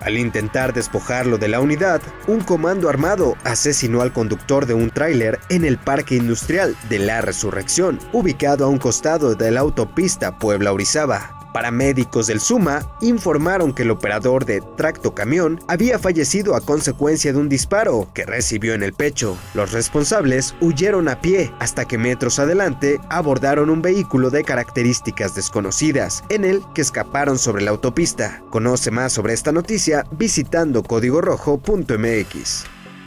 Al intentar despojarlo de la unidad, un comando armado asesinó al conductor de un tráiler en el parque industrial de la Resurrección, ubicado a un costado de la autopista Puebla-Orizaba. Paramédicos del Suma informaron que el operador de tracto camión había fallecido a consecuencia de un disparo que recibió en el pecho. Los responsables huyeron a pie hasta que metros adelante abordaron un vehículo de características desconocidas, en el que escaparon sobre la autopista. Conoce más sobre esta noticia visitando códigorojo.mx.